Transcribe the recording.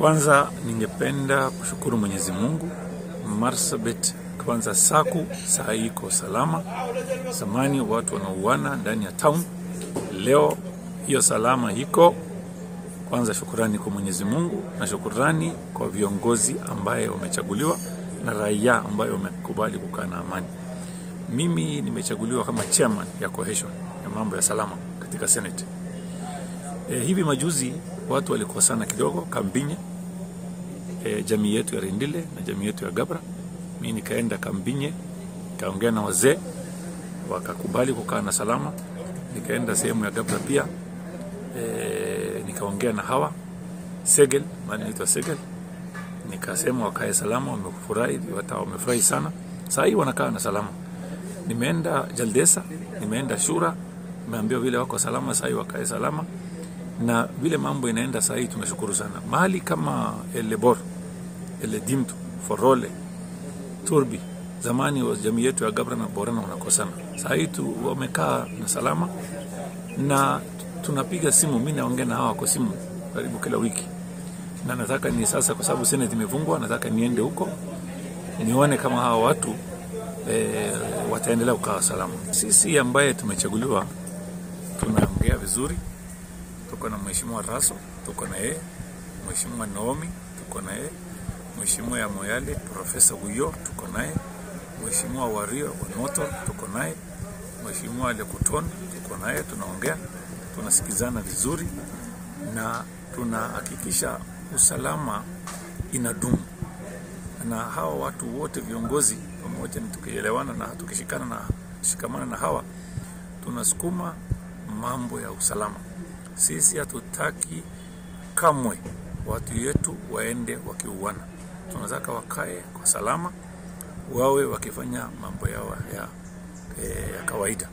Kwanza ningependa kushukuru Mwenyezi Mungu. Marsabit kwanza Saku saa hii iko salama. Zamani watu wanauana ndani ya town, leo hiyo salama iko. Kwanza shukurani kwa Mwenyezi Mungu na shukurani kwa viongozi ambaye wamechaguliwa na raia ambayo wamekubali kukaa na amani. Mimi nimechaguliwa kama chairman ya cohesion ya mambo ya salama katika Senate. E, hivi majuzi watu walikosana kidogo Kambinye, e, jamii yetu ya Rendile na jamii yetu ya Gabra. Mi nikaenda Kambinye nikaongea na wazee wakakubali kukaa na salama. Nikaenda sehemu ya Gabra pia e, nikaongea na hawa Segel, maana naitwa Segel, nikasema wakae salama, wamefurahi, hata wamefurahi sana. Saa hii wanakaa na salama. Nimeenda Jaldesa, nimeenda Shura, nimeambiwa vile wako salama, saa hii wakae salama na vile mambo inaenda saa hii tunashukuru sana. Mahali kama Elebor, Eledimtu, Forole, Turbi, zamani wa jamii yetu ya Gabra na Borana wanakosana, sahii tu wamekaa na salama, na tunapiga simu. Mi naongea na hawa kwa simu karibu kila wiki, na nataka ni sasa, kwa sababu seneti imefungwa, nataka niende huko nione kama hawa watu e, wataendelea kukaa salama. Sisi ambaye tumechaguliwa tunaongea vizuri tuko na mheshimiwa Raso, tuko na yeye. Mheshimiwa Naomi, tuko na yeye. Mheshimiwa ya Moyale, profesa Guyo, tuko naye. Mheshimiwa Wario Wanoto, tuko naye. Mheshimiwa Lekuton, tuko naye, tunaongea, tunasikizana vizuri na tunahakikisha usalama inadumu, na hawa watu wote viongozi pamoja, tukielewana na tukishikana na shikamana na hawa tunasukuma mambo ya usalama. Sisi hatutaki kamwe watu yetu waende wakiuana. Tunataka wakae kwa salama, wawe wakifanya mambo yao ya, ya ya kawaida.